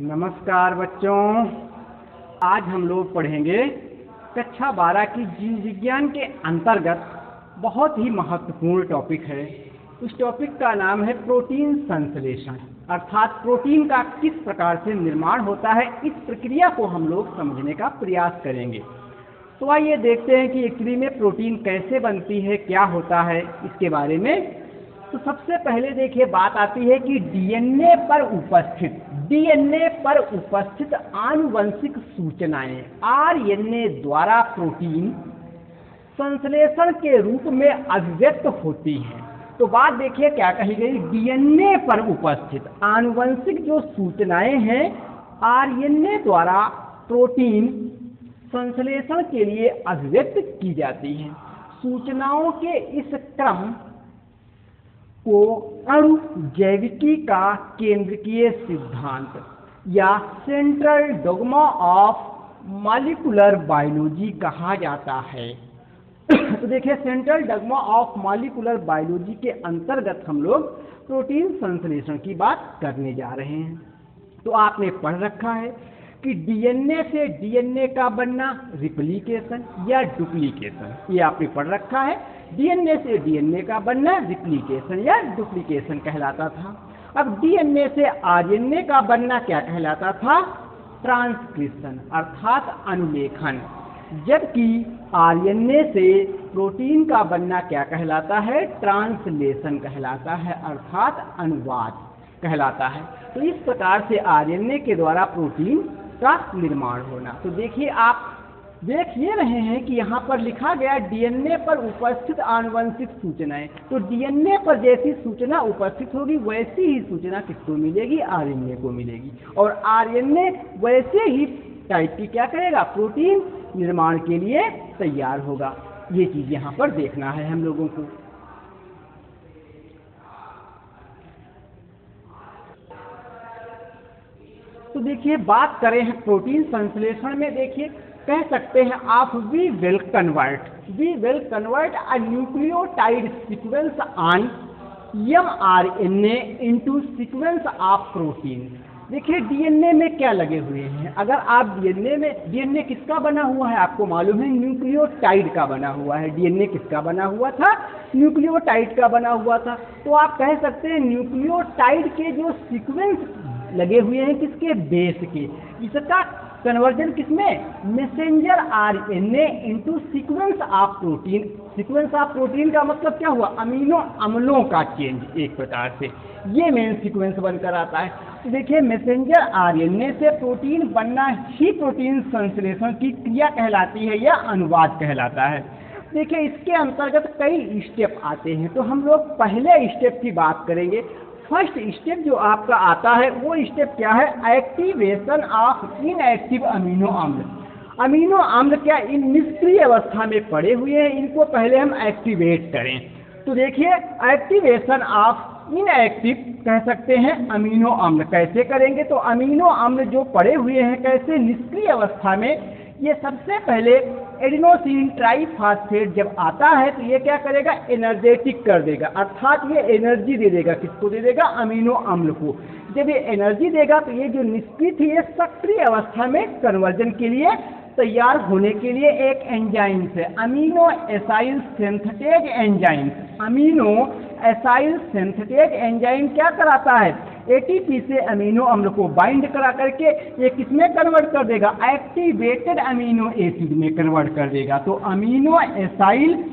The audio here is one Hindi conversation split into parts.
नमस्कार बच्चों। आज हम लोग पढ़ेंगे कक्षा बारह की जीव विज्ञान के अंतर्गत बहुत ही महत्वपूर्ण टॉपिक है। उस टॉपिक का नाम है प्रोटीन संश्लेषण। अर्थात प्रोटीन का किस प्रकार से निर्माण होता है, इस प्रक्रिया को हम लोग समझने का प्रयास करेंगे। तो आइए देखते हैं कि एक्चुअली में प्रोटीन कैसे बनती है, क्या होता है, इसके बारे में तो सबसे पहले देखिए, बात आती है कि डीएनए पर उपस्थित, डीएनए पर उपस्थित आनुवंशिक सूचनाएँ, आरएनए द्वारा प्रोटीन संश्लेषण के रूप में अभिव्यक्त होती हैं। तो बात देखिए क्या कही गई, डीएनए पर उपस्थित आनुवंशिक जो सूचनाएँ हैं, आरएनए द्वारा प्रोटीन संश्लेषण के लिए अभिव्यक्त की जाती हैं। सूचनाओं के इस क्रम को अणु जैविकी का केंद्रीय सिद्धांत या central dogma of molecular biology कहा जाता है। तो देखिए central dogma of molecular biology के अंतर्गत हम लोग प्रोटीन संश्लेषण की बात करने जा रहे हैं। तो आपने पढ़ रखा है। कि डीएनए से डीएनए का बनना रिप्लीकेशन या डुप्लीकेशन, ये आपने पढ़ रखा है। डीएनए से डीएनए का बनना रिप्लीकेशन या डुप्लीकेशन कहलाता था। अब डीएनए से आरएनए का बनना क्या कहलाता था? ट्रांसक्रिप्शन, अर्थात अनुलेखन। जबकि आरएनए से प्रोटीन का बनना क्या कहलाता है? ट्रांसलेशन कहलाता है, अर्थात अनुवाद कहलाता है। तो इस प्रकार से आरएनए के द्वारा प्रोटीन का निर्माण होना। तो देखिए आप देख ये रहे हैं कि यहाँ पर लिखा गया डीएनए पर उपस्थित आनुवंशिक सूचनाएँ। तो डीएनए पर जैसी सूचना उपस्थित होगी, वैसी ही सूचना किसको मिलेगी? आरएनए को मिलेगी। और आरएनए वैसे ही टाइप की क्या करेगा? प्रोटीन निर्माण के लिए तैयार होगा। ये चीज़ यहाँ पर देखना है हम लोगों को। तो देखिए, बात करें हैं प्रोटीन संश्लेषण में, देखिए, कह सकते हैं आप we will convert. We will convert a nucleotide sequence on M R N A into sequence of protein. देखिए, डीएनए में क्या लगे हुए हैं? अगर आप डीएनए में, डीएनए किसका बना हुआ है? आपको मालूम है, न्यूक्लियोटाइड का बना हुआ है। डीएनए किसका बना हुआ था? न्यूक्लियोटाइड का बना हुआ था। तो आप कह सकते हैं, न्यूक्लियोटाइड के जो सीक्वेंस लगे हुए हैं किसके? बेस के। इसका कन्वर्जन किसमें? Messenger R N A into sequence of protein sequence of protein का मतलब क्या हुआ? अमीनो अम्लों का चेंज एक प्रकार से। ये मेन सीक्वेंस बनकर आता है। तो देखिए मैसेंजर आर एन ए से प्रोटीन बनना ही प्रोटीन संश्लेषण की क्रिया कहलाती है या अनुवाद कहलाता है। देखिए, इसके अंतर्गत कई स्टेप आते हैं। तो हम लोग पहले स्टेप की बात करेंगे। फ़र्स्ट स्टेप जो आपका आता है, वो स्टेप क्या है? एक्टिवेशन ऑफ़ इनएक्टिव अमीनो अम्ल अमीनो अम्ल क्या? इन निष्क्रिय अवस्था में पड़े हुए हैं, इनको पहले हम एक्टिवेट करें। तो देखिए एक्टिवेशन ऑफ़ इनएक्टिव कह सकते हैं अमीनो अम्ल कैसे करेंगे? तो अमीनो अम्ल जो पड़े हुए हैं, कैसे निष्क्रिय अवस्था में, ये सबसे पहले एडिनोसिन ट्राईफास्फेट जब आता है तो ये क्या करेगा? एनर्जेटिक कर देगा। अर्थात ये एनर्जी दे देगा। किसको दे देगा? अमीनो अम्ल को। जब ये एनर्जी देगा तो ये जो निष्क्रिय थी, ये सक्रिय अवस्था में कन्वर्जन के लिए तैयार होने के लिए एक एंजाइम है। Amino acyl synthetic enzyme amino acyl synthetic enzyme क्या कराता है? एटीपी से अमीनो अम्ल को बाइंड करा करके ये किसमें कन्वर्ट कर देगा? एक्टिवेटेड अमीनो एसिड में कन्वर्ट कर देगा। तो amino acyl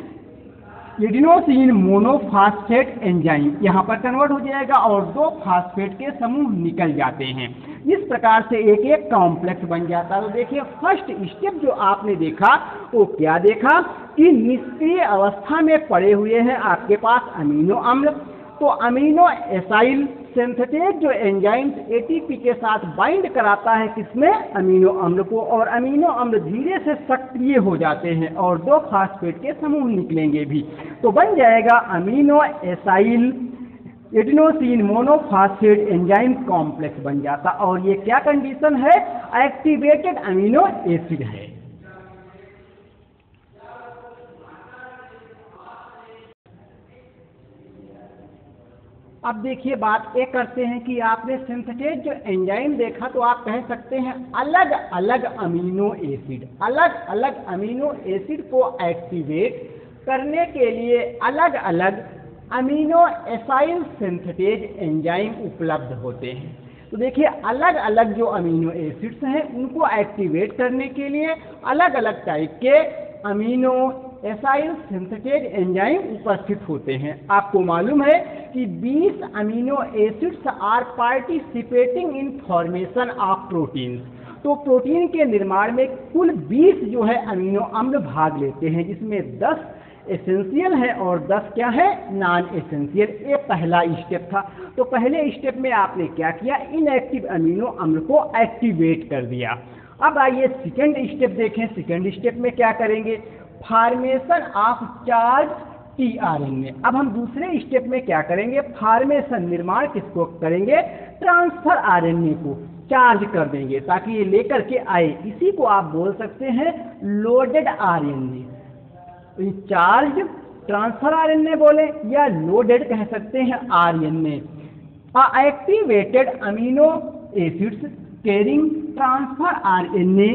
adenosine monophosphate enzyme यहाँ पर कन्वर्ट हो जाएगा और दो फास्फेट के समूह निकल जाते हैं। इस प्रकार से एक एक कॉम्प्लेक्स बन जाता है। तो देखिए फ़र्स्ट स्टेप जो आपने देखा, वो क्या देखा? कि निष्क्रिय अवस्था में पड़े हुए हैं आपके पास अमीनो अम्ल तो अमीनो एसाइल सिंथेटिक जो एंजाइम एटीपी के साथ बाइंड कराता है, किसमें? अमीनो अम्ल को। और अमीनो अम्ल धीरे से सक्रिय हो जाते हैं और दो फास्फेट के समूह निकलेंगे भी। तो बन जाएगा amino acyl adenosine monophosphate enzyme complex बन जाता। और ये क्या कंडीशन है? एक्टिवेटेड अमीनो एसिड है। अब देखिए बात ये करते हैं कि आपने सिंथेटेज जो एंजाइम देखा तो आप कह सकते हैं अलग अलग अमीनो एसिड अलग अलग अमीनो एसिड को एक्टिवेट करने के लिए अलग अलग अमीनो एसाइल सिंथेटेज एंजाइम उपलब्ध होते हैं। तो देखिए अलग अलग जो अमीनो एसिड्स हैं, उनको एक्टिवेट करने के लिए अलग अलग टाइप के अमीनो एसाइल सिंथेटेज एंजाइम उपस्थित होते हैं। आपको मालूम है कि 20 amino acids are participating in formation of protein तो प्रोटीन के निर्माण में कुल 20 जो है अमीनो अम्ल भाग लेते हैं, जिसमें 10 एसेंशियल है और 10 क्या है? नॉन एसेंशियल ये पहला स्टेप था। तो पहले स्टेप में आपने क्या किया? इनएक्टिव अमीनो अम्ल को एक्टिवेट कर दिया। अब आइए सेकेंड स्टेप देखें। सेकेंड स्टेप में क्या करेंगे? फॉर्मेशन ऑफ़ चार्ज टीआरएनए अब हम दूसरे स्टेप में क्या करेंगे? फार्मेशन निर्माण किसको करेंगे? ट्रांसफ़र आरएनए को चार्ज कर देंगे, ताकि ये लेकर के आए। इसी को आप बोल सकते हैं loaded RNA charge transfer RNA बोले, या लोडेड कह सकते हैं R RNA activated amino acids carrying transfer R RNA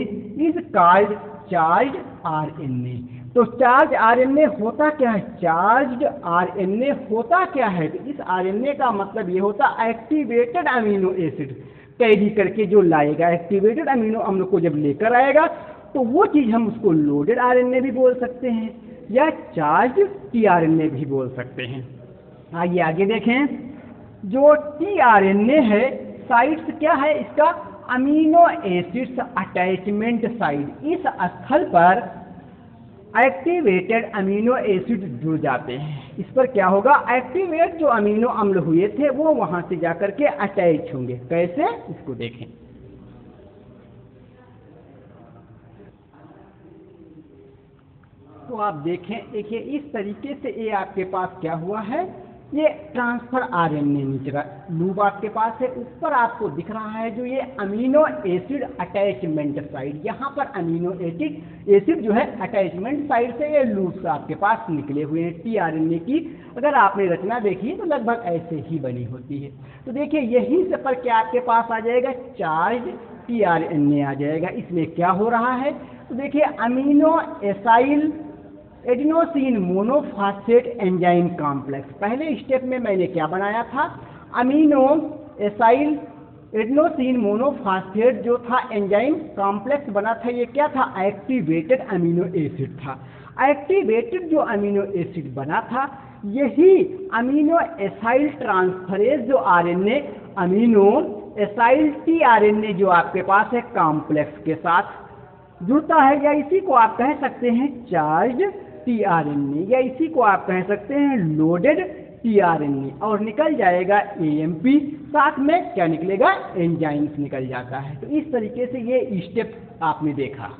is called charge RNA तो चार्ज आरएनए होता क्या है? चार्ज आरएनए होता क्या है? तो इस आरएनए का मतलब ये होता है एक्टिवेटेड अमीनो एसिड कैरी करके जो लाएगा एक्टिवेटेड अमीनो अम्ल को जब लेकर आएगा तो वो चीज़ हम उसको लोडेड आरएनए भी बोल सकते हैं, या चार्ज टीआरएनए भी बोल सकते हैं। आइए आगे देखें। जो टीआरएनए है साइट्स क्या है? इसका अमीनो एसिड्स अटैचमेंट साइड इस स्थल पर एक्टिवेटेड अमीनो एसिड जुड़ जाते हैं। इस पर क्या होगा? एक्टिवेट जो अमीनो अम्ल हुए थे, वो वहाँ से जाकर के अटैच होंगे। कैसे? इसको देखें। तो आप देखें, देखिए, इस तरीके से ये आपके पास क्या हुआ है? ये transfer R N A loop आपके पास है, ऊपर आपको दिख रहा है जो ये अमीनो एसिड अटैचमेंट साइड, यहाँ पर अमीनो एसिड एसिड जो है अटैचमेंट साइड से ये लूब्स आपके पास निकले हुए हैं टी आर एन ए की। अगर आपने रचना देखी तो लगभग ऐसे ही बनी होती है। तो देखिए, यहीं से पर क्या आपके पास आ जाएगा? Charge T R N A आ जाएगा। इसमें क्या हो रहा है? तो देखिए, amino acyl adenosine monophosphate enzyme complex. पहले स्टेप में मैंने क्या बनाया था? अमीनो एसाइल एडिनोसिन मोनोफास्फेट जो था, एंजाइम कॉम्प्लेक्स बना था, ये क्या था? एक्टिवेटेड अमीनो एसिड था। एक्टिवेटेड जो अमीनो एसिड बना था, यही अमीनो एसाइल ट्रांसफरेज जो RNA amino acyl T RNA जो आपके पास है कॉम्प्लेक्स के साथ। जुड़ता है या इसी को आप कह सकते हैं चार्ज टीआरएनए, या इसी को आप कह सकते हैं लोडेड टीआरएनए, और निकल जाएगा एएमपी साथ में क्या निकलेगा? एंजाइम्स निकल जाता है। तो इस तरीके से ये स्टेप आपने देखा।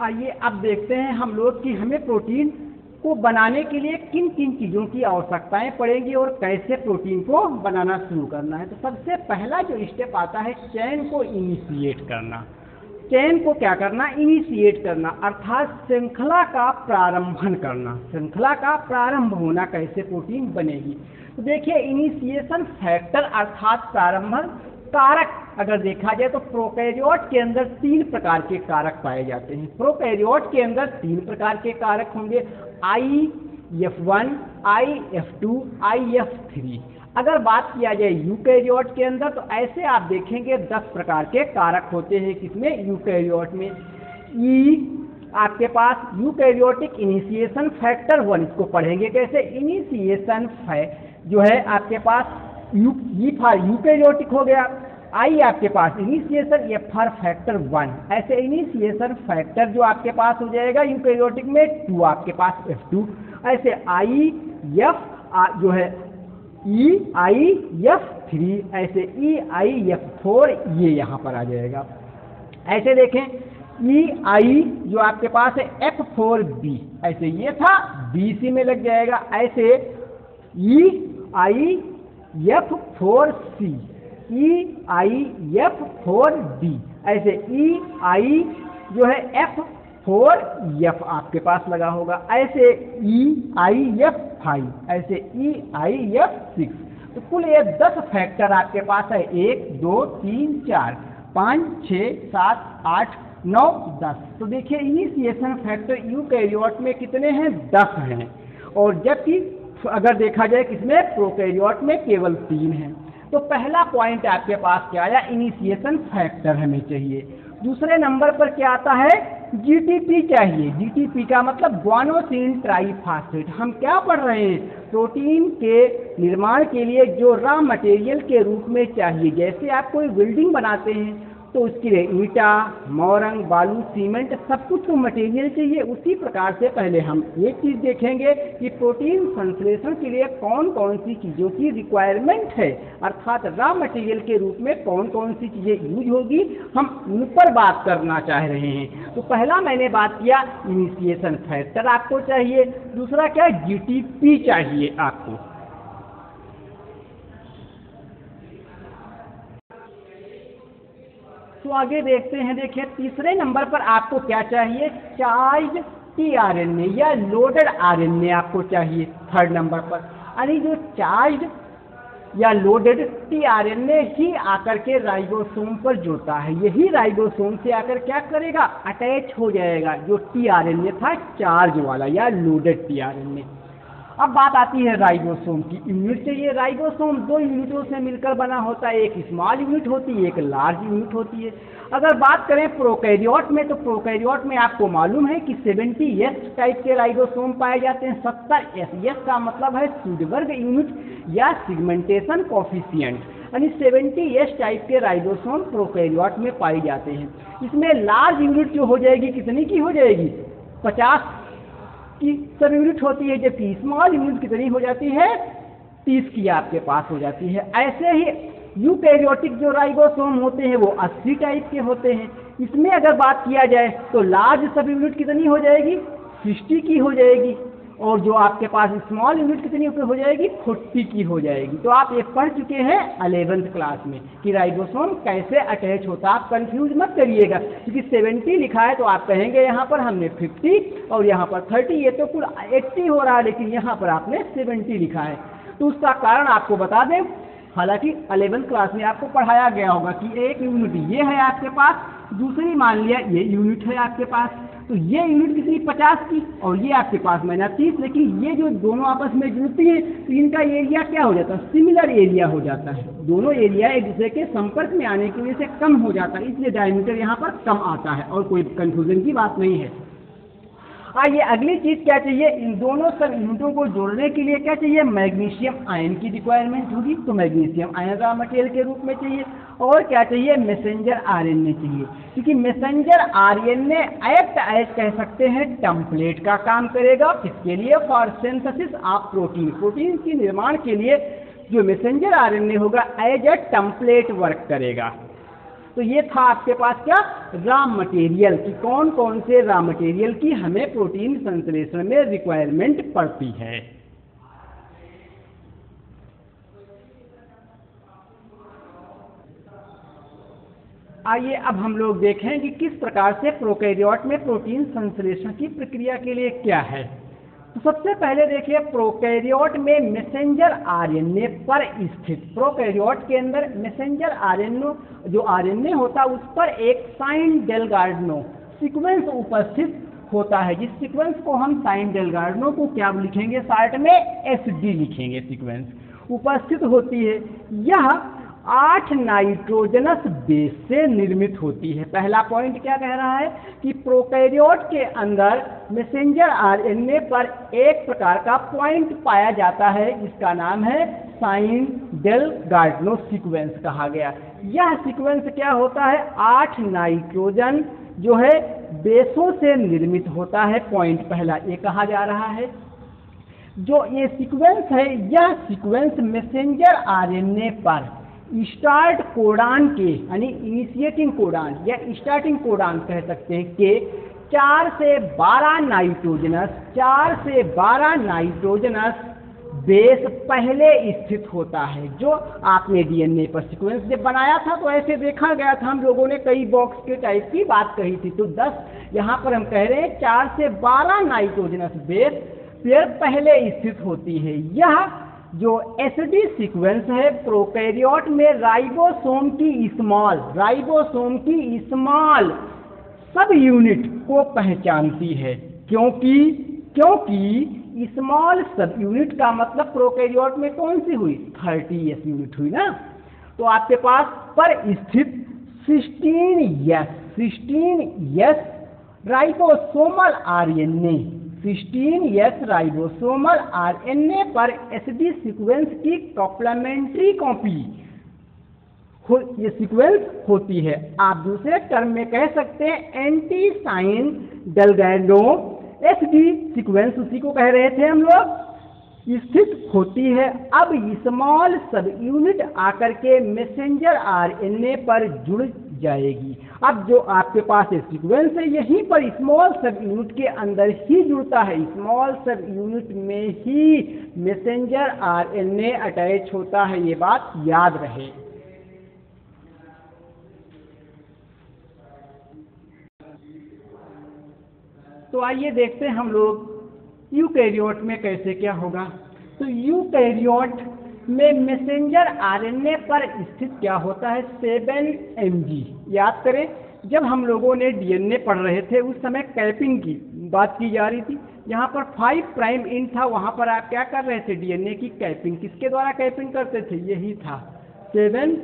आइए अब देखते हैं हम लोग कि हमें प्रोटीन को बनाने के लिए किन किन चीज़ों की आवश्यकताएँ पड़ेंगी और कैसे प्रोटीन को बनाना शुरू करना है? तो सबसे पहला जो स्टेप आता है, चैन को इनिशिएट करना। चैन को क्या करना? इनिशिएट करना, अर्थात श्रृंखला का प्रारंभन करना। श्रृंखला का प्रारंभ होना कैसे प्रोटीन बनेगी? तो देखिए इनिशिएशन फैक्टर अर्थात प्रारंभन कारक अगर देखा जाए तो प्रोकैरियोट के अंदर तीन प्रकार के कारक पाए जाते हैं। प्रोकैरियोट के अंदर तीन प्रकार के कारक होंगे। I F one I F two I F three अगर बात किया जाए यूकैरियोट के अंदर तो ऐसे आप देखेंगे दस प्रकार के कारक होते हैं किसमें? यूकैरियोट में। ई आपके पास यूकैरियोटिक इनिशिएशन फैक्टर वन, इसको पढ़ेंगे कैसे? इनिशिएशन फै जो है आपके पास यू ई फॉर यूकैरियोटिक हो गया। आई आपके पास initiation F for factor one. ऐसे इनिशिएशन फैक्टर जो आपके पास हो जाएगा यूकैरियोटिक में, टू आपके पास, एफ़ टू। ऐसे आई, एफ़ जो है, ई, आई, एफ़ थ्री। ऐसे ई, आई, एफ़ फोर, ये यहाँ पर आ जाएगा। ऐसे देखें, ई, आई जो आपके पास है, एफ़ फोर, बी। ऐसे ये था, बी सी में लग जाएगा। ऐसे E, I F four C E I F four D ऐसे ई आई जो है एफ़ फोर एफ़ आपके पास लगा होगा, ऐसे ई आई एफ़ फाइव ऐसे ई आई एफ़ सिक्स तो कुल ये दस फैक्टर आपके पास है, एक, दो, तीन, चार, पाँच, छः, सात, आठ, नौ, दस। तो देखिए इनिशिएशन फैक्टर यू कैरियोट में कितने हैं? दस हैं। और जबकि अगर देखा जाए किसमें प्रोकैरियोट में केवल तीन हैं। तो पहला पॉइंट आपके पास क्या आया इनिशिएशन फैक्टर हमें चाहिए। दूसरे नंबर पर क्या आता है? जीटीपी चाहिए। जीटीपी का मतलब ग्वानोसिन ट्राइफास्फेट हम क्या पढ़ रहे हैं? प्रोटीन के निर्माण के लिए जो रॉ मटेरियल के रूप में चाहिए। जैसे आप कोई बिल्डिंग बनाते हैं तो उसके लिए ईटा, मोरंग, बालू, सीमेंट, सब कुछ तो मटेरियल चाहिए। उसी प्रकार से पहले हम एक चीज़ देखेंगे कि प्रोटीन संश्लेषण के लिए कौन कौन सी चीज़ों की रिक्वायरमेंट है। अर्थात रॉ मटेरियल के रूप में कौन कौन सी चीज़ें यूज़ होगी, हम उन पर बात करना चाह रहे हैं। तो पहला मैंने बात किया इनिशिएशन फैक्टर आपको चाहिए। दूसरा क्या जीटीपी चाहिए आपको। तो आगे देखते हैं, देखिए, तीसरे नंबर पर आपको क्या चाहिए? Charge T R N A या लोडेड आर एन ए आपको चाहिए थर्ड नंबर पर। यानी जो चार्ज या loaded T R N A ही आकर के राइबोसोम पर जुड़ता है। यही राइबोसोम से आकर क्या करेगा? अटैच हो जाएगा, जो टी आर एन ए था चार्ज वाला या loaded T R N A अब बात आती है राइबोसोम की यूनिट चाहिए राइबोसोम दो यूनिटों से मिलकर बना होता है। एक स्मॉल यूनिट होती है, एक लार्ज यूनिट होती है। अगर बात करें प्रोकैरियोट में तो प्रोकैरियोट में आपको मालूम है कि 70 एस टाइप के राइबोसोम पाए जाते हैं। 70 एस एस का मतलब है सुडवर्ग यूनिट या सिगमेंटेशन कॉफिशियंट यानी 70 एस टाइप के राइबोसोम प्रोकैरियोट में पाए जाते हैं। इसमें लार्ज यूनिट जो हो जाएगी, कितनी की हो जाएगी? 50 की सब यूनिट होती है जबकि स्मॉल यूनिट कितनी हो जाती है, तीस की आपके पास हो जाती है। ऐसे ही यूकैरियोटिक जो राइबोसोम होते हैं, वो 80 टाइप के होते हैं। इसमें अगर बात किया जाए तो लार्ज सब यूनिट कितनी हो जाएगी? 60 की हो जाएगी। और जो आपके पास स्मॉल यूनिट कितनी हो? जाएगी फोर्टी की हो जाएगी। तो आप ये पढ़ चुके हैं अलेवेंथ क्लास में। कि राइबोसोम कैसे अटैच होता है, आप कंफ्यूज मत करिएगा। क्योंकि सेवेंटी लिखा है तो आप कहेंगे, यहाँ पर हमने फिफ्टी और यहाँ पर थर्टी ये तो कुल एट्टी हो रहा है, लेकिन यहाँ पर आपने सेवेंटी लिखा है। तो उसका कारण आपको बता दें, हालाँकि अलेवेंथ क्लास में आपको पढ़ाया गया होगा कि एक यूनिट ये है आपके पास, दूसरी मान लिया ये यूनिट है आपके पास। तो ये यूनिट कितनी? पचास की। और ये आपके पास मैंने तीस, लेकिन ये जो दोनों आपस में जुड़ती है तो इनका एरिया क्या हो जाता है? सिमिलर एरिया हो जाता है। दोनों एरिया एक दूसरे के संपर्क में आने की वजह से कम हो जाता है। इसलिए डायमीटर यहाँ पर कम आता है और कोई कंफ्यूजन की बात नहीं है। आइए अगली चीज़ क्या चाहिए? इन दोनों सब यूनिटों को जोड़ने के लिए क्या चाहिए? मैग्नीशियम आयन की रिक्वायरमेंट होगी तो मैग्नीशियम आयन रॉ मटेरियल के रूप में चाहिए। और क्या चाहिए? मैसेंजर आरएनए चाहिए। क्योंकि मैसेंजर आरएनए एक्ट एज कह सकते हैं टम्पलेट का काम करेगा। किसके लिए? For synthesis of protein protein के निर्माण के लिए जो मैसेंजर आरएनए होगा एज ए टम्पलेट वर्क करेगा। तो ये था आपके पास क्या? रॉ मटेरियल कि। कौन कौन से रॉ मटेरियल की हमें प्रोटीन संश्लेषण में रिक्वायरमेंट पड़ती है? आइए अब हम लोग देखें कि किस प्रकार से प्रोकैरियोट में प्रोटीन संश्लेषण की प्रक्रिया के लिए क्या है। तो सबसे पहले देखिए, प्रोकैरियोट में मैसेंजर आरएनए पर स्थित, प्रोकैरियोट के अंदर मैसेंजर आरएनए, जो आरएनए होता है, उस पर एक साइन डेलगार्डनो सीक्वेंस उपस्थित होता है। जिस सीक्वेंस को हम साइन डेलगार्डनो को क्या लिखेंगे? साइट में एसडी लिखेंगे सीक्वेंस उपस्थित होती है। यह आठ नाइट्रोजनस बेस से निर्मित होती है। पहला पॉइंट क्या कह रहा है कि प्रोकैरियोट के अंदर मैसेंजर आरएनए पर एक प्रकार का पॉइंट पाया जाता है, जिसका नाम है साइन डेल गार्डनो सीक्वेंस कहा गया। यह सीक्वेंस क्या होता है? आठ नाइट्रोजन जो है, बेसों से निर्मित होता है पॉइंट पहला ये कहा जा रहा है। जो ये सीक्वेंस है, यह सीक्वेंस मैसेंजर आरएनए पर स्टार्ट कोडान के, यानी इनिशिएटिंग कोडान, या स्टार्टिंग कोडान कह सकते हैं के चार से बारह नाइट्रोजनस, चार से बारह नाइट्रोजनस बेस पहले स्थित होता है, जो आपने डीएनए पर सीक्वेंस जब बनाया था तो ऐसे देखा गया था। हम लोगों ने कई बॉक्स के टाइप की बात कही थी तो 10 यहाँ पर हम कह रहे हैं चार से 12 नाइट्रोजनस बेस पेयर पहले स्थित होती है। यह जो एसडी सीक्वेंस है प्रोकैरियोट में राइबोसोम की स्मॉल राइबोसोम की स्मॉल सब यूनिट को पहचानती है। क्योंकि क्योंकि स्मॉल सब यूनिट का मतलब प्रोकैरियोट में कौन सी हुई? थर्टी एस यूनिट हुई ना? तो आपके पास पर स्थित sixteen S sixteen S ribosomal RNA sixteen S ribosomal RNA पर एसडी सीक्वेंस की कॉम्प्लीमेंट्री कॉपी हो, ये सीक्वेंस होती है। आप दूसरे टर्म में कह सकते हैं anti Shine Dalgarno S D sequence उसी को कह रहे थे हम लोग। स्थित होती है। अब स्मॉल सब यूनिट आकर के मैसेंजर आरएनए पर जुड़ जाएगी। अब जो आपके पास सीक्वेंस है, यहीं पर स्मॉल सब यूनिट के अंदर ही जुड़ता है। स्मॉल सब यूनिट में ही मैसेंजर आरएनए अटैच होता है, ये बात याद रहे। तो आइए देखते हैं हम लोग यूकैरियोट में कैसे क्या होगा। तो यूकैरियोट में मैसेंजर आरएनए पर स्थित क्या होता है? सेवन एम याद करें, जब हम लोगों ने डीएनए पढ़ रहे थे, उस समय कैपिंग की बात की जा रही थी। यहाँ पर फाइव प्राइम इन था, वहाँ पर आप क्या कर रहे थे? डीएनए की कैपिंग। किसके द्वारा कैपिंग करते थे? यही था। सेवन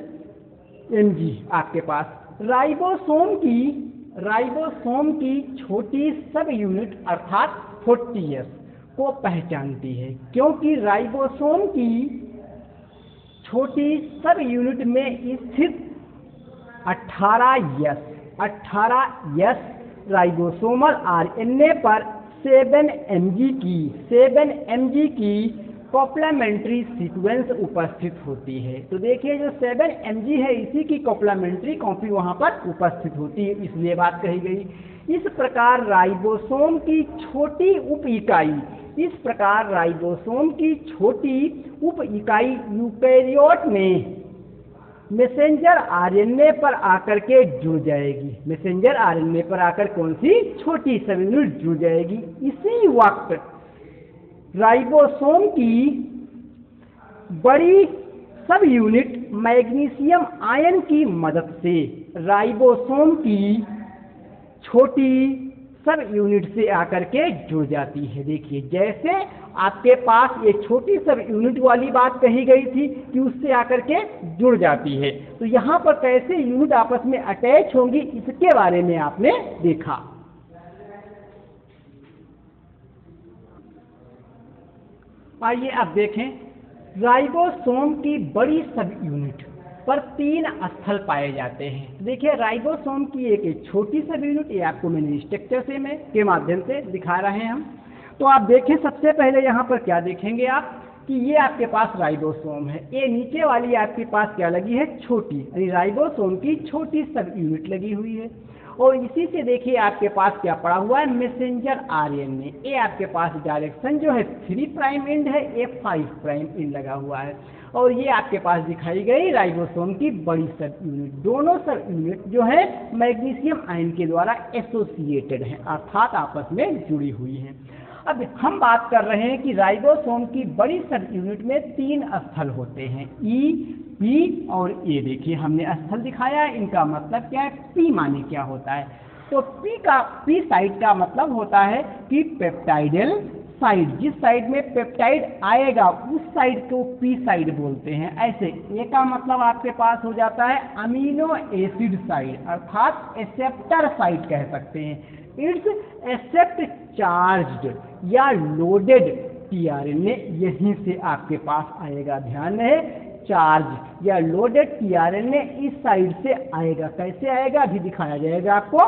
एमजी आपके पास। राइबोसोम की राइबोसोम की छोटी सब यूनिट अर्थात 40s को पहचानती है। क्योंकि राइबोसोम की छोटी सब यूनिट में स्थित 18 यस 18 यस राइबोसोमल आरएनए पर 7 एमजी की 7 एमजी की कॉप्लामेंट्री सीक्वेंस उपस्थित होती है। तो देखिए, जो सेवन एम है, इसी की कॉप्लामेंट्री कॉपी वहाँ पर उपस्थित होती है। इसलिए बात कही गई। इस प्रकार राइबोसोम की छोटी उप इकाई, इस प्रकार राइबोसोम की छोटी उप इकाई यूकैरियोट में मैसेंजर आरएनए पर आकर के जुड़ जाएगी। मैसेंजर आरएनए पर आकर कौन सी? छोटी सब जुड़ जाएगी। इसी वक्त राइबोसोम की बड़ी सब यूनिट मैग्नीशियम आयन की मदद से राइबोसोम की छोटी सब यूनिट से आकर के जुड़ जाती है। देखिए, जैसे आपके पास ये छोटी सब यूनिट वाली बात कही गई थी कि उससे आकर के जुड़ जाती है। तो यहाँ पर कैसे यूनिट आपस में अटैच होंगी, इसके बारे में आपने देखा। आइए अब देखें राइबोसोम की बड़ी सब यूनिट पर तीन स्थल पाए जाते हैं। देखिए राइबोसोम की एक, एक छोटी सब यूनिट ये आपको मैंने स्ट्रक्चर से में के माध्यम से दिखा रहे हैं हम। तो आप देखें सबसे पहले यहाँ पर क्या देखेंगे आप कि ये आपके पास राइबोसोम है। ये नीचे वाली आपके पास क्या लगी है? छोटी यानी राइबोसोम की छोटी सब यूनिट लगी हुई है। और इसी से देखिए आपके पास क्या पड़ा हुआ है? मैसेंजर आरएनए ये आपके पास डायरेक्शन जो है थ्री प्राइम एंड है, ए फाइव प्राइम एंड लगा हुआ है। और ये आपके पास दिखाई गई राइबोसोम की बड़ी सब यूनिट दोनों सब यूनिट जो है मैग्नीशियम आयन के द्वारा एसोसिएटेड है, अर्थात आपस में जुड़ी हुई हैं। अब हम बात कर रहे हैं कि राइबोसोम की बड़ी सब यूनिट में तीन स्थल होते हैं ई पी और ए। देखिए, हमने स्थल दिखाया है, इनका मतलब क्या है? पी माने क्या होता है? तो पी का, पी साइड का मतलब होता है कि पेप्टाइडल साइड, जिस साइड में पेप्टाइड आएगा, उस साइड को पी साइड बोलते हैं। ऐसे, ए का मतलब आपके पास हो जाता है अमीनो एसिड साइड, अर्थात एसेप्टर साइड कह सकते हैं। इट्स एक्सेप्ट चार्ज या लोडेड टीआरएनए यहीं से आपके पास आएगा। ध्यान रहे चार्ज या लोडेड टीआरएनए इस साइड से आएगा। कैसे आएगा? अभी दिखाया जाएगा आपको।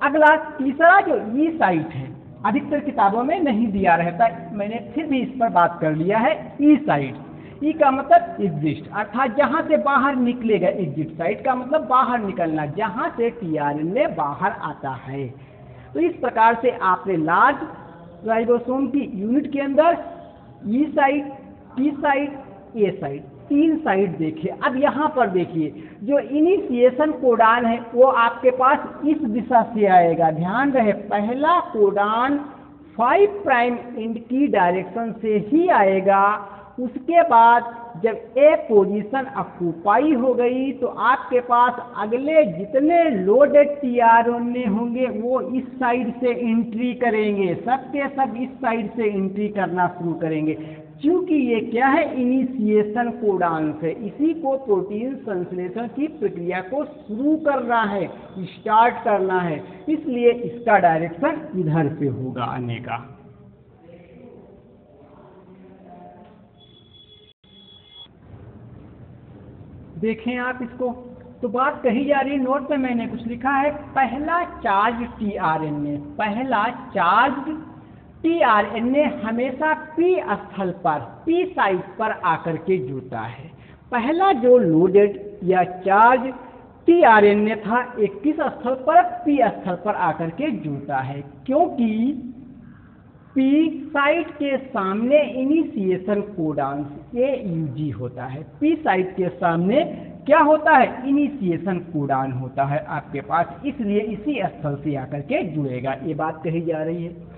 अगला, तीसरा जो ई साइट है, अधिकतर किताबों में नहीं दिया रहता। मैंने फिर भी इस पर बात कर लिया है ई साइट ई का मतलब एग्जिस्ट अर्थात जहाँ से बाहर निकलेगा एग्जिट साइट का मतलब बाहर निकलना, जहाँ से टीआरएनए बाहर आता है। तो इस प्रकार से आपने लार्ज राइबोसोम की यूनिट के अंदर E site T side A side तीन साइड देखिए। अब यहाँ पर देखिए, जो इनिशिएशन कोडान है, वो आपके पास इस दिशा से आएगा। ध्यान रहे, पहला कोडान फाइव प्राइम इंड की डायरेक्शन से ही आएगा। उसके बाद जब ए पोजीशन ऑक्यूपाई हो गई तो आपके पास अगले जितने लोडेड टी आर होंगे, वो इस साइड से एंट्री करेंगे। सब के सब इस साइड से एंट्री करना शुरू करेंगे। क्योंकि ये क्या है इनिशिएशन कोडांस है इसी को प्रोटीन संश्लेषण की प्रक्रिया को शुरू करना है स्टार्ट करना है। इसलिए इसका डायरेक्शन इधर से होगा, आने का। देखें आप इसको। तो बात कही जा रही है नोट पे मैंने कुछ लिखा है, पहला charge T R N A पहला charge T R N A हमेशा पी स्थल पर पी साइट पर आकर के जुड़ता है। पहला जो लोडेड या charge T R N A था एक किस स्थल पर? पी स्थल पर आकर के जुड़ता है। क्योंकि पी साइट के सामने initiation codons A U G होता है। पी साइट के सामने क्या होता है? इनिशिएशन कोडान होता है आपके पास। इसलिए इसी स्थल से आकर के जुड़ेगा। ये बात कही जा रही है।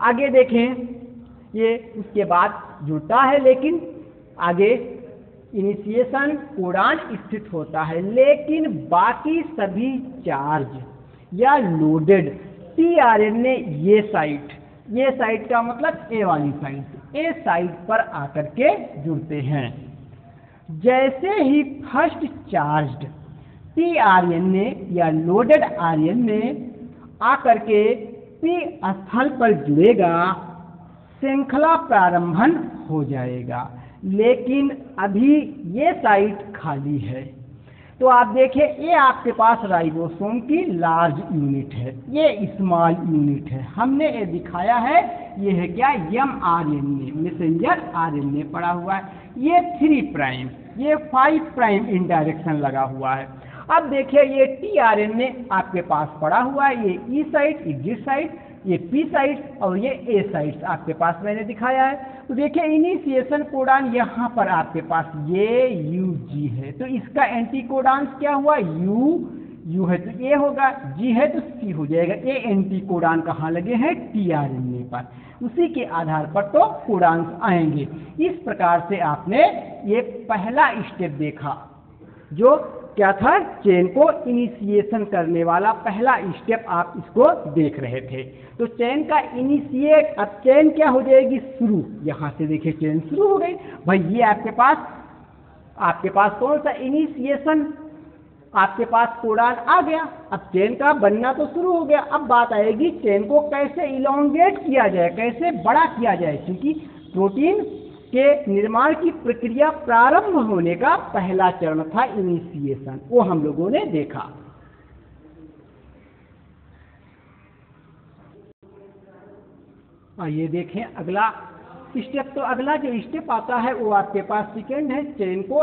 आगे देखें, ये उसके बाद जुड़ता है, लेकिन आगे इनिशिएशन कोडान स्थित होता है, लेकिन बाकी सभी चार्ज या loaded T R N A ये साइट ये साइट का मतलब ए वाली साइट ए साइट पर आकर के जुड़ते हैं। जैसे ही first charge T R N A या लोडेड आर एन ए आकर के पी स्थल पर जुड़ेगा, श्रृंखला प्रारंभन हो जाएगा। लेकिन अभी ये साइट खाली है। तो आप देखिए, ये आपके पास राइबोसोम की लार्ज यूनिट है। ये स्मॉल यूनिट है। हमने ये दिखाया है, ये है क्या? M R N A messenger R N A पड़ा हुआ है। ये थ्री प्राइम ये फाइव प्राइम इन डायरेक्शन लगा हुआ है। अब देखिए ये टी आर एन ए आपके पास पड़ा हुआ है, ये ई साइड एग्जिट साइड ये पी साइड और ये ए साइड आपके पास मैंने दिखाया है। तो देखिए इनिशिएशन कोडान यहाँ पर आपके पास ये यू जी है। तो इसका एंटी कोडान क्या हुआ? यू यू है तो ए होगा जी है तो सी हो जाएगा। ए एंटी कोडान कहाँ लगे हैं? टी आर एन ए पर। उसी के आधार पर तो कोडांस आएँगे। इस प्रकार से आपने ये पहला स्टेप देखा, जो क्या था? चेन को इनिशिएशन करने वाला पहला स्टेप आप इसको देख रहे थे। तो चेन का इनिशिएट अब चेन क्या हो जाएगी? शुरू। यहाँ से देखिए चेन शुरू हो गई। भाई, ये आपके पास आपके पास कौन सा इनिशिएशन आपके पास कोडान आ गया। अब चेन का बनना तो शुरू हो गया। अब बात आएगी चेन को कैसे इलोंगेट किया जाए, कैसे बड़ा किया जाए, क्योंकि प्रोटीन के निर्माण की प्रक्रिया प्रारंभ होने का पहला चरण था इनिशिएशन वो हम लोगों ने देखा। आइए देखें अगला स्टेप तो अगला जो स्टेप आता है, वो आपके पास सेकेंड है चेन को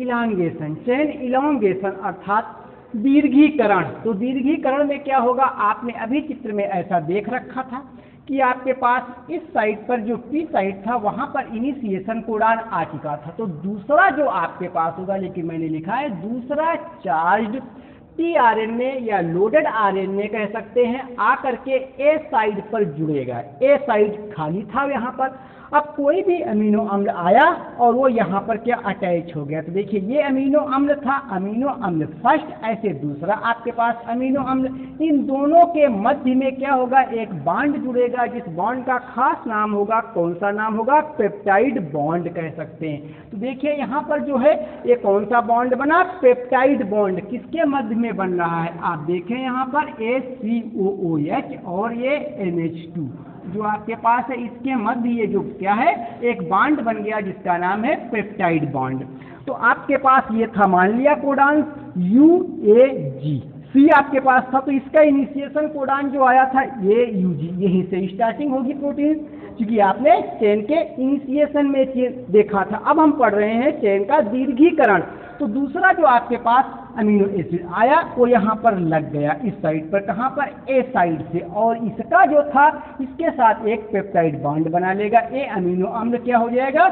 इलांगेशन चेन इलांगेशन अर्थात दीर्घीकरण। तो दीर्घीकरण में क्या होगा? आपने अभी चित्र में ऐसा देख रखा था। कि आपके पास इस साइट पर जो पी साइट था, वहाँ पर इनिशिएशन कोडान आ चुका था। तो दूसरा जो आपके पास होगा, लेकिन मैंने लिखा है, दूसरा charge T R N A या लोडेड आर एन ए कह सकते हैं, आकर के ए साइड पर जुड़ेगा। ए साइड खाली था यहाँ पर। अब कोई भी अमीनो अम्ल आया और वो यहाँ पर क्या अटैच हो गया तो देखिए ये अमीनो अम्ल था, अमीनो अम्ल फ़र्स्ट ऐसे दूसरा आपके पास अमीनो अम्ल। इन दोनों के मध्य में क्या होगा, एक बॉन्ड जुड़ेगा, जिस बॉन्ड का खास नाम होगा, कौन सा नाम होगा? पेप्टाइड बॉन्ड कह सकते हैं। तो देखिए यहाँ पर जो है, ये कौन सा बॉन्ड बना? पेप्टाइड बॉन्ड किसके मध्य में बन रहा है? आप देखें यहाँ पर ए सी ओ ओ एच और ये एन एच टू जो आपके पास है, इसके मध्य ये जो क्या है? एक बॉन्ड बन गया जिसका नाम है पेप्टाइड बॉन्ड तो आपके पास ये था, मान लिया कोडांस यू ए जी सी आपके पास था तो इसका इनिशिएशन कोडान जो आया था, ये यूजी यहीं से स्टार्टिंग होगी प्रोटीन क्योंकि आपने चेन के इनिशिएशन में चेन देखा था। अब हम पढ़ रहे हैं चेन का दीर्घीकरण। तो दूसरा जो आपके पास अमीनो एसिड आया, वो यहाँ पर लग गया, इस साइड पर। कहाँ पर? ए साइड से। और इसका जो था, इसके साथ एक पेप्टाइड बॉन्ड बना लेगा। ए अमीनो अम्ल क्या हो जाएगा?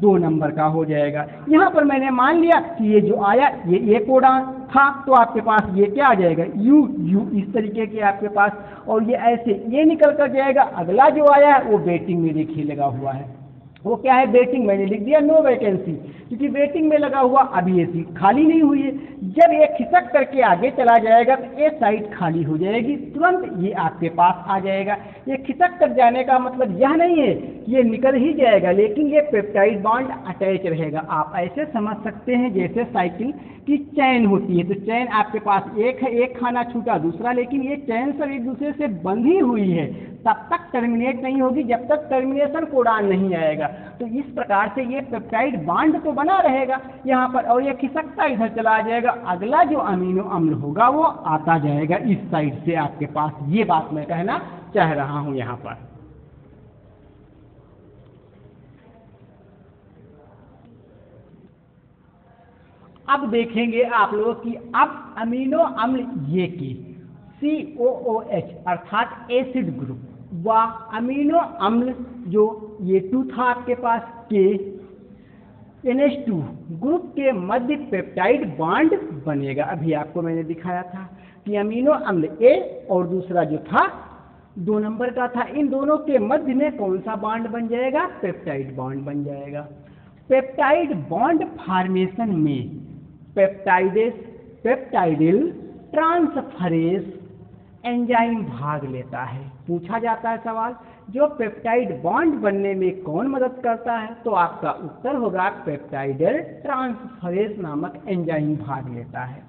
दो नंबर का हो जाएगा। यहाँ पर मैंने मान लिया कि ये जो आया, ये ए कोडान था। तो आपके पास ये क्या जाएगा। यू यू, इस तरीके के आपके पास। और ये ऐसे, ये निकल कर जाएगा। अगला जो आया है, वो बेटिंग में देखिए लगा हुआ है। वो क्या है? बेटिंग मैंने लिख दिया नो वैकेंसी क्योंकि वेटिंग में लगा हुआ अभी ये सीट खाली नहीं हुई है। जब ये खिसक करके आगे चला जाएगा तो ये साइड खाली हो जाएगी, तुरंत ये आपके पास आ जाएगा। ये खिसक कर जाने का मतलब यह नहीं है कि ये निकल ही जाएगा, लेकिन ये पेप्टाइड बॉन्ड अटैच रहेगा। आप ऐसे समझ सकते हैं जैसे साइकिल की चैन होती है। तो चैन आपके पास एक है, एक खाना छूटा, दूसरा, लेकिन ये चैन सब एक दूसरे से बंधी हुई है। तब तक टर्मिनेट नहीं होगी, जब तक टर्मिनेशन कोडान नहीं आएगा। तो इस प्रकार से ये पेप्टाइड बांड तो बना रहेगा यहाँ पर, और ये खिसकता इधर चला जाएगा। अगला जो अमीनो अम्ल होगा, वो आता जाएगा इस साइड से आपके पास। ये बात मैं कहना चाह रहा हूँ यहाँ पर। अब देखेंगे आप लोग कि अब अमीनो अम्ल ये की सी ओ ओ एच अर्थात एसिड ग्रुप। व अमीनो अम्ल जो ये टू था आपके पास के एन टू ग्रुप के मध्य पेप्टाइड बॉन्ड बनेगा। अभी आपको मैंने दिखाया था कि अमीनो अम्ल ए और दूसरा जो था, दो नंबर का था। इन दोनों के मध्य में कौन सा बॉन्ड बन जाएगा? पेप्टाइड बॉन्ड बन जाएगा। पेप्टाइड बॉन्ड फॉर्मेशन में पेप्टाइडेस, पेप्टाइडिल, ट्रांसफरेस, एंजाइम भाग लेता है। पूछा जाता है सवाल जो पेप्टाइड बॉन्ड बनने में कौन मदद करता है? तो आपका उत्तर होगा पेप्टाइडल ट्रांसफरेस नामक एंजाइम भाग लेता है।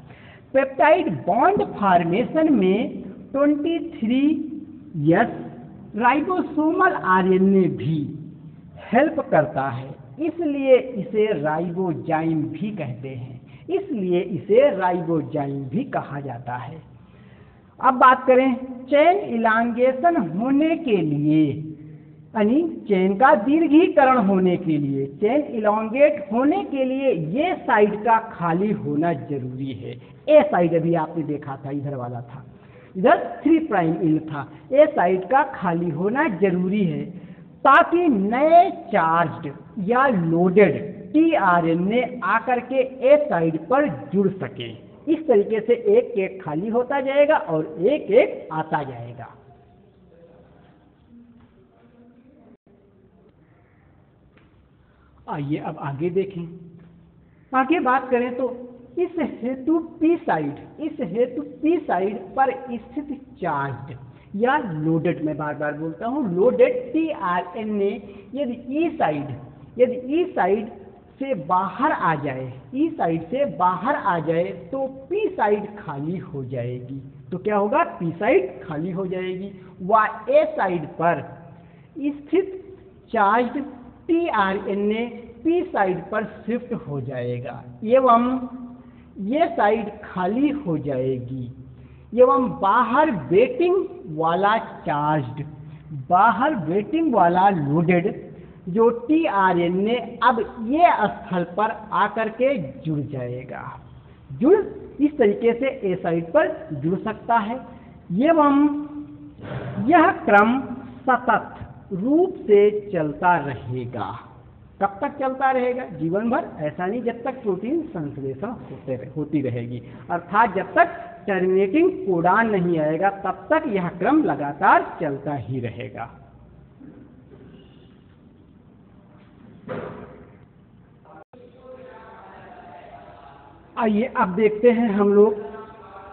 पेप्टाइड बॉन्ड फॉर्मेशन में 23 यस राइबोसोमल आरएनए भी हेल्प करता है। इसलिए इसे राइबोजाइम भी कहते हैं। इसलिए इसे राइबोजाइम भी कहा जाता है। अब बात करें चेन इलांगेशन होने के लिए। यानी चेन का दीर्घीकरण होने के लिए, चेन इलांगेट होने के लिए ये साइड का खाली होना ज़रूरी है। ए साइड अभी आपने देखा था, इधर वाला था। इधर थ्री प्राइम इन था। ए साइड का खाली होना ज़रूरी है ताकि नए चार्ज या loaded T R N A आकर के ए साइड पर जुड़ सके। इस तरीके से एक एक खाली होता जाएगा और एक एक आता जाएगा। आइए अब आगे देखें। आगे बात करें तो इस हेतु पी साइड, इस हेतु पी साइड पर स्थित चार्ज या लोडेड, मैं बार बार बोलता हूँ, loaded T R N A. यदि ई साइड, यदि ई साइड से बाहर आ जाए ई साइड से बाहर आ जाए तो पी साइड खाली हो जाएगी। तो क्या होगा? पी साइड खाली हो जाएगी। व ए साइड पर स्थित charge T R N A P side पर शिफ्ट हो जाएगा। एवं ये साइड खाली हो जाएगी। एवं बाहर वेटिंग वाला चार्ज बाहर वेटिंग वाला लोडेड जो टी आर एन ए अब ये स्थल पर आकर के जुड़ जाएगा। जुड़ इस तरीके से ए साइड पर जुड़ सकता है। एवं यह क्रम सतत रूप से चलता रहेगा। कब तक चलता रहेगा? जीवन भर ऐसा नहीं जब तक प्रोटीन संश्लेषण होते होती रहेगी। अर्थात जब तक टर्मिनेटिंग कोडान नहीं आएगा, तब तक यह क्रम लगातार चलता ही रहेगा। आइए, अब देखते हैं हम लोग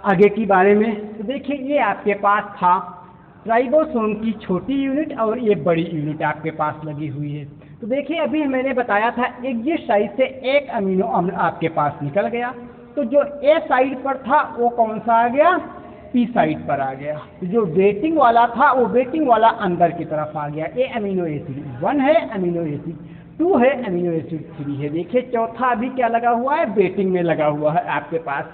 आगे की बारे में। तो देखिए, ये आपके पास था राइबोसोम की छोटी यूनिट और ये बड़ी यूनिट आपके पास लगी हुई है। तो देखिए, अभी मैंने बताया था एग्जिट साइड से एक अमीनो अम्ल आपके पास निकल गया। तो जो ए साइड पर था, वो कौन सा आ गया? पी साइड पर आ गया। तो जो वेटिंग वाला था, वो वेटिंग वाला अंदर की तरफ़ आ गया। ए अमीनो एसिड वन है, अमीनो एसिड टू है अमीनो एसिड थ्री है। देखिए, चौथा अभी क्या लगा हुआ है? बेटिंग में लगा हुआ है आपके पास।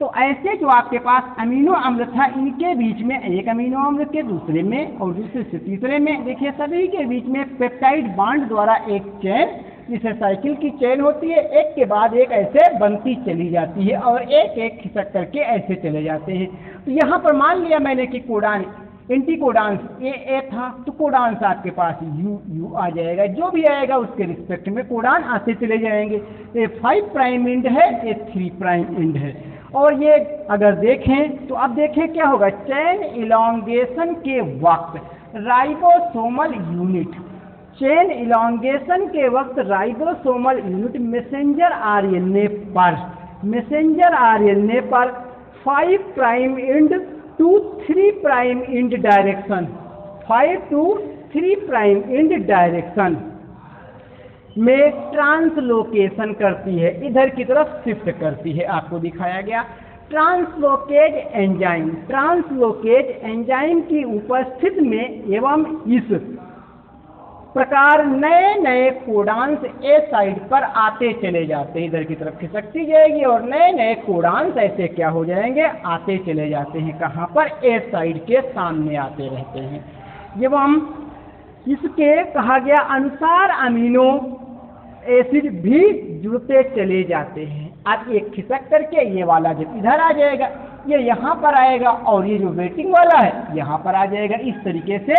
तो ऐसे जो आपके पास अमीनो अम्ल था, इनके बीच में एक अमीनो अम्ल के दूसरे में और दूसरे से तीसरे में, देखिए, सभी के बीच में पेप्टाइड बांड द्वारा एक चैन जिसे साइकिल की चेन होती है, एक के बाद एक ऐसे बनती चली जाती है और एक एक खिसक करके ऐसे चले जाते हैं। तो यहाँ पर मान लिया मैंने कि codon anticodons A A था तो कोडांस आपके पास, यू यू आ जाएगा, जो भी आएगा उसके रिस्पेक्ट में कोडान आते चले जाएँगे। ए फाइव प्राइम इंड है, ये थ्री प्राइम इंड है। और ये अगर देखें तो अब देखें क्या होगा चैन इलांगेशन के वक्त राइबोसोमल यूनिट चेन इलांगेशन के वक्त राइबोसोमल यूनिट मैसेंजर आरएनए पर मैसेंजर आरएनए पर five prime end to three prime end direction, five to three prime end direction. में ट्रांसलोकेशन करती है, इधर की तरफ़ शिफ्ट करती है, आपको दिखाया गया। ट्रांसलोकेट एंजाइम ट्रांसलोकेट एंजाइम की उपस्थिति में एवं इस प्रकार नए नए कोडांस ए साइड पर आते चले जाते हैं। इधर की तरफ़ खिसकती जाएगी और नए नए कोडांस ऐसे क्या हो जाएँगे? आते चले जाते हैं। कहाँ पर? ए साइड के सामने आते रहते हैं। हम इसके कहा गया अनुसार अमीनो एसिड भी जुड़ते चले जाते हैं। अब एक खिसक करके ये वाला जब इधर आ जाएगा, ये यहाँ पर आएगा और ये जो वेटिंग वाला है, यहाँ पर आ जाएगा। इस तरीके से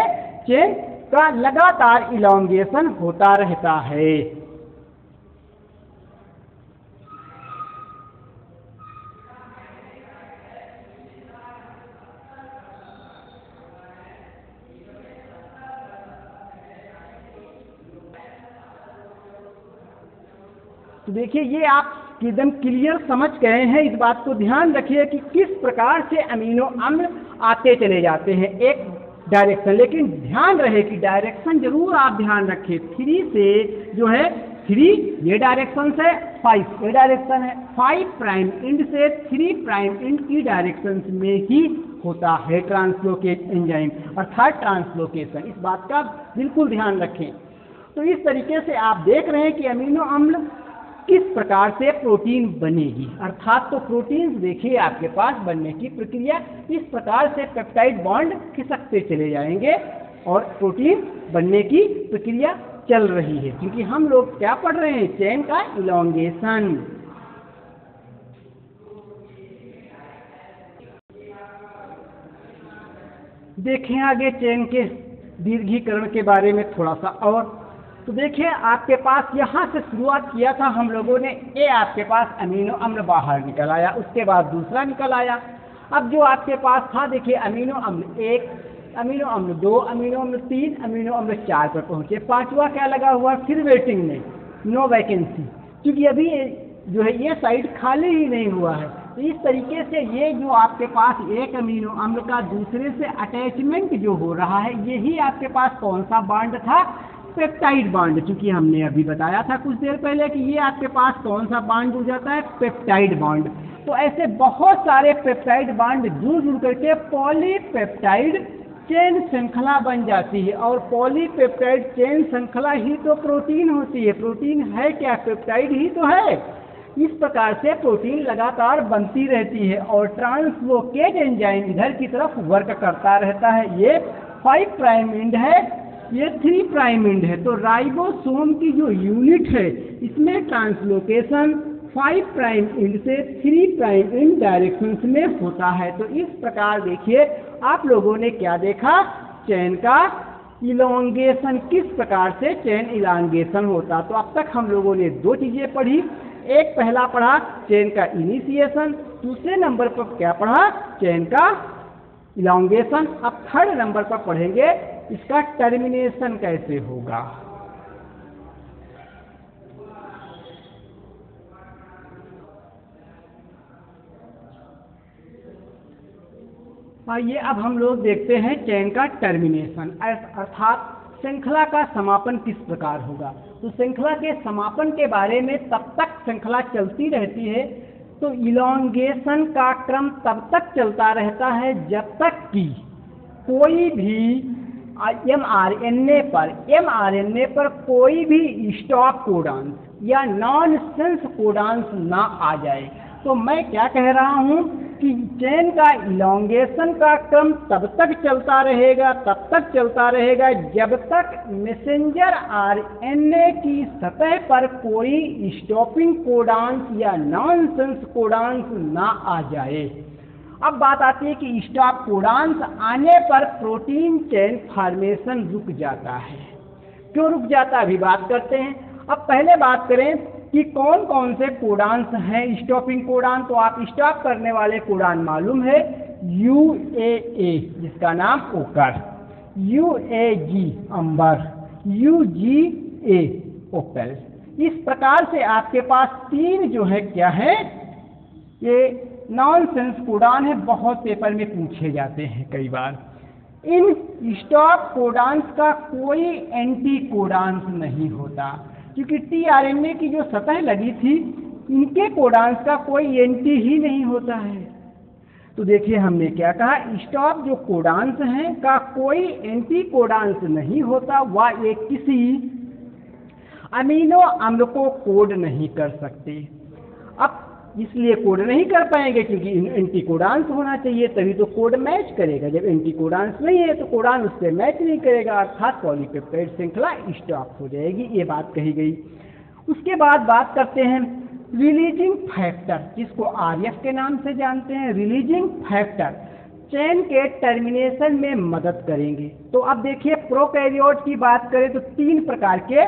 चेन का लगातार इलांगेशन होता रहता है। तो देखिए, ये आप एकदम क्लियर समझ गए हैं। इस बात को ध्यान रखिए कि किस प्रकार से अमीनो अम्ल आते चले जाते हैं। एक डायरेक्शन लेकिन ध्यान रहे कि डायरेक्शन ज़रूर आप ध्यान रखें। थ्री से जो है थ्री ये डायरेक्शन से फाइव ये डायरेक्शन है फाइव प्राइम इंड से थ्री प्राइम इंड की डायरेक्शन में ही होता है ट्रांसलोकेट एंजाइम अर्थात ट्रांसलोकेशन इस बात का बिल्कुल ध्यान रखें। तो इस तरीके से आप देख रहे हैं कि अमीनो अम्ल किस प्रकार से प्रोटीन बनेगी? अर्थात तो प्रोटीन देखिए आपके पास बनने की प्रक्रिया, इस प्रकार से पेप्टाइड बॉन्ड खिसकते चले जाएँगे और प्रोटीन बनने की प्रक्रिया चल रही है। क्योंकि हम लोग क्या पढ़ रहे हैं? चैन का इलांगेशन। देखें आगे चैन के दीर्घीकरण के बारे में थोड़ा सा और तो देखिए, आपके पास यहाँ से शुरुआत किया था हम लोगों ने। ए आपके पास अमीनो अम्ल बाहर निकल आया, उसके बाद दूसरा निकल आया। अब जो आपके पास था, देखिए, अमीनो अम्ल एक, अमीनो अम्ल दो, अमीनो अम्ल तीन, अमीनो अम्ल चार पर पहुँचे। पाँचवा क्या लगा हुआ? फिर वेटिंग में, नो वैकेंसी। क्योंकि अभी जो है, ये साइड खाली ही नहीं हुआ है। तो इस तरीके से ये जो आपके पास एक अमीनो अम्ल का दूसरे से अटैचमेंट जो हो रहा है यही आपके पास कौन सा बाड था? पेप्टाइड बाड, चूँकि हमने अभी बताया था कुछ देर पहले कि ये आपके पास कौन सा बाड जुड़ जाता है? पेप्टाइड बाड। तो ऐसे बहुत सारे पेप्टाइड बाड जुड़ जुड़ करके पॉलीपेप्टाइड चेन श्रृंखला बन जाती है और पॉलीपेप्टाइड चेन श्रृंखला ही तो प्रोटीन होती है। प्रोटीन है क्या? पेप्टाइड ही तो है। इस प्रकार से प्रोटीन लगातार बनती रहती है और ट्रांसलोकेट एंजाइम इधर की तरफ़ वर्क करता रहता है। ये फाइव प्राइम इंड है। ये थ्री प्राइम इंड है। तो राइबोसोम की जो यूनिट है, इसमें ट्रांसलोकेशन फाइव प्राइम इंड से थ्री प्राइम इंड डायरेक्शन में होता है। तो इस प्रकार देखिए, आप लोगों ने क्या देखा? चैन का इलांगेशन किस प्रकार से चैन इलांगेशन होता? तो अब तक हम लोगों ने दो चीज़ें पढ़ी। एक पहला पढ़ा चैन का इनिशिएशन दूसरे नंबर पर क्या पढ़ा? चैन का इलांगेशन अब थर्ड नंबर पर पढ़ेंगे इसका टर्मिनेशन कैसे होगा? आइए अब हम लोग देखते हैं चैन का टर्मिनेशन अर्थात श्रृंखला का समापन किस प्रकार होगा? तो श्रृंखला के समापन के बारे में तब तक श्रृंखला चलती रहती है तो इलांगेशन का क्रम तब तक चलता रहता है जब तक कि कोई भी एम आर एन ए पर, एम आर एन ए पर कोई भी स्टॉप कोडांस या नॉन सेंस कोडांस ना आ जाए। तो मैं क्या कह रहा हूँ कि चेन का इलोंगेशन का क्रम तब तक चलता रहेगा, तब तक चलता रहेगा जब तक मैसेंजर आर एन ए की सतह पर कोई स्टॉपिंग कोडांस या नॉन सेंस कोडांस ना आ जाए। अब बात आती है कि स्टॉप कोडांस आने पर प्रोटीन चेन फॉर्मेशन रुक जाता है। क्यों रुक जाता है? अभी बात करते हैं। अब पहले बात करें कि कौन कौन से कोडांस हैं स्टॉपिंग कोडान तो आप स्टॉप करने वाले कोडान मालूम है यू ए ए, जिसका नाम ochre. U A G, amber. U G A, opal. इस प्रकार से आपके पास तीन जो है, क्या है? ये नॉन सेंस कोडान है, बहुत पेपर में पूछे जाते हैं कई बार। इन स्टॉप कोडांस का कोई एंटी कोडांस नहीं होता, क्योंकि टीआरएनए की जो सतह लगी थी, इनके कोडांस का कोई एंटी ही नहीं होता है। तो देखिए हमने क्या कहा स्टॉप जो कोडांस हैं, का कोई एंटी कोडांस नहीं होता वह एक किसी अमीनो अम्ल को कोड नहीं कर सकते। इसलिए कोड नहीं कर पाएँगे क्योंकि एंटी कोडांस होना चाहिए, तभी तो कोड मैच करेगा। जब एंटी कोडांस नहीं है तो कोडान उससे मैच नहीं करेगा, अर्थात पॉलीपेप्टाइड श्रृंखला स्टॉप हो जाएगी, ये बात कही गई। उसके बाद बात करते हैं रिलीजिंग फैक्टर जिसको आरएफ के नाम से जानते हैं। रिलीजिंग फैक्टर चैन के टर्मिनेशन में मदद करेंगे। तो अब देखिए प्रोकैरियोट की बात करें तो तीन प्रकार के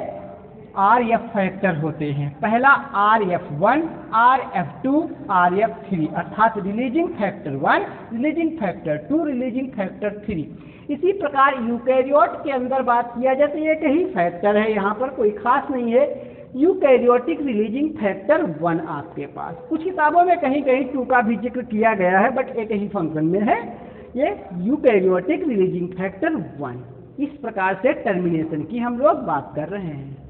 आर एफ़ फैक्टर होते हैं। पहला R F one R F two R F three अर्थात releasing factor one releasing factor two releasing factor three इसी प्रकार यूकैरियोट के अंदर बात किया जाए तो एक ही फैक्टर है, यहाँ पर कोई खास नहीं है। यूकैरियोटिक रिलीजिंग फैक्टर वन आपके पास। कुछ किताबों में कहीं कहीं टू का भी ज़िक्र किया गया है बट एक ही फ़ंक्शन में है। ये यूकैरियोटिक रिलीजिंग फैक्टर वन इस प्रकार से टर्मिनेशन की हम लोग बात कर रहे हैं।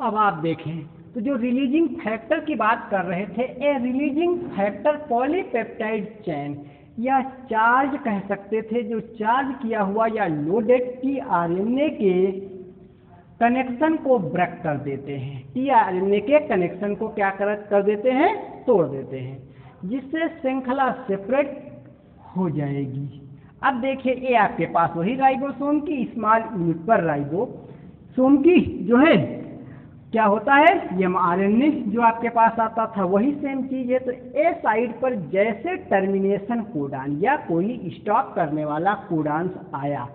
अब आप देखें तो जो रिलीजिंग फैक्टर की बात कर रहे थे a releasing factor polypeptide chain या चार्ज कह सकते थे जो चार्ज किया हुआ या लोडेड टी आर के कनेक्शन को ब्रेक कर देते हैं। टी आर के कनेक्शन को क्या कर, कर देते हैं? तोड़ देते हैं जिससे श्रृंखला सेपरेट हो जाएगी। अब देखिए ये आपके पास वही राइबोसोम की स्मॉल यूनिट पर राइबोसोम की जो है क्या होता है? एम एन एस जो आपके पास आता था, वही सेम चीज़ है। तो ए साइड पर जैसे टर्मिनेशन कोडान या कोई स्टॉप करने वाला कोडांस आया,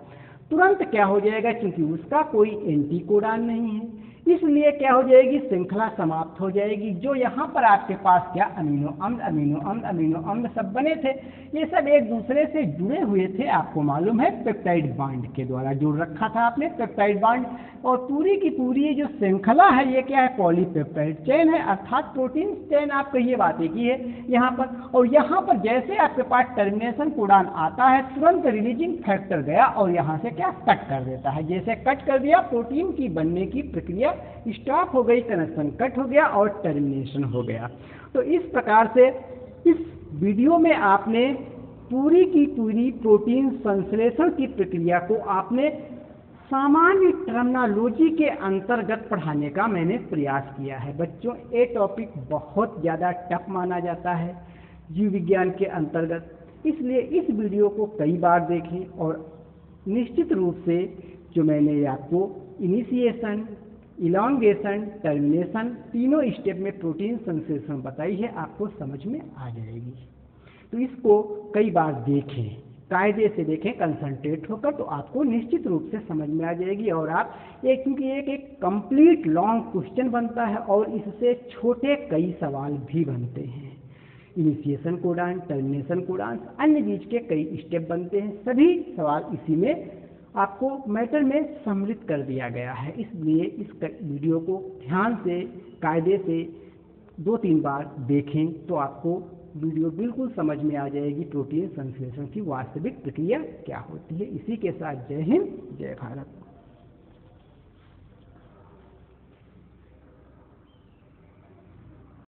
तुरंत क्या हो जाएगा? क्योंकि उसका कोई एंटी कोडान नहीं है। इसलिए क्या हो जाएगी? श्रृंखला समाप्त हो जाएगी। जो यहाँ पर आपके पास क्या? अमीनो अम्ल अमीनो अम्ल अमीनो अम्ल सब बने थे। ये सब एक दूसरे से जुड़े हुए थे, आपको मालूम है पेप्टाइड बांड के द्वारा जुड़ रखा था आपने पेप्टाइड बांड और पूरी की पूरी जो श्रृंखला है, ये क्या है? पॉलीपेप्टाइड चेन है, अर्थात प्रोटीन चेन आपको ये बातें की है यहाँ पर। और यहाँ पर जैसे आपके पास टर्मिनेशन कोडान आता है, तुरंत रिलीजिंग फैक्टर गया और यहाँ से क्या? कट कर देता है। जैसे कट कर दिया प्रोटीन की बनने की प्रक्रिया स्टॉप हो गई कनेक्शन कट हो गया और टर्मिनेशन हो गया। तो इस प्रकार से इस वीडियो में आपने पूरी की पूरी प्रोटीन संश्लेषण की प्रक्रिया को आपने सामान्य टर्मिनोलॉजी के अंतर्गत पढ़ाने का मैंने प्रयास किया है। बच्चों, ये टॉपिक बहुत ज़्यादा टफ माना जाता है जीव विज्ञान के अंतर्गत। इसलिए इस वीडियो को कई बार देखें और निश्चित रूप से जो मैंने आपको इनिशिएशन इलांगेशन टर्मिनेशन तीनों स्टेप में प्रोटीन संश्लेषण बताई है, आपको समझ में आ जाएगी। तो इसको कई बार देखें, कायदे से देखें कंसंट्रेट होकर तो आपको निश्चित रूप से समझ में आ जाएगी। और आप एक, क्योंकि एक एक कंप्लीट लॉन्ग क्वेश्चन बनता है और इससे छोटे कई सवाल भी बनते हैं। इनिशिएशन कोडान टर्मिनेशन कोडान अन्य बीच के कई स्टेप बनते हैं। सभी सवाल इसी में आपको मैटर में सम्मिलित कर दिया गया है। इसलिए इस वीडियो को ध्यान से, कायदे से दो तीन बार देखें तो आपको वीडियो बिल्कुल समझ में आ जाएगी प्रोटीन संश्लेषण की वास्तविक प्रक्रिया क्या होती है। इसी के साथ जय हिंद, जय भारत।